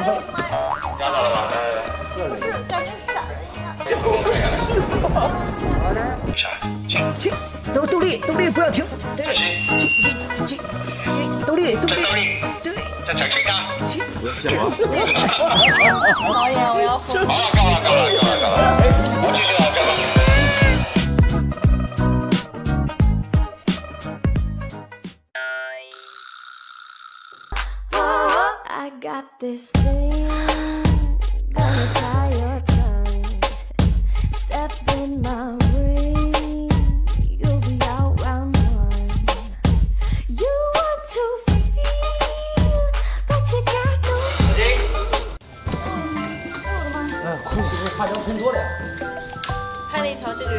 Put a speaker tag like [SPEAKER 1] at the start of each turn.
[SPEAKER 1] 压到了吧不是感觉闪了一好的闪去
[SPEAKER 2] 都动力动
[SPEAKER 1] 力
[SPEAKER 3] 不要停对
[SPEAKER 4] 去去去去动力
[SPEAKER 2] 动力动力对再展示一下不要笑导演我要疯
[SPEAKER 5] I got this thing gonna tie your tongue. Step in my ring, you'll be out round one. You want to feel, but you got no.
[SPEAKER 1] 嗯，空气化妆喷多了。
[SPEAKER 4] 拍了一条，这个人晕死了。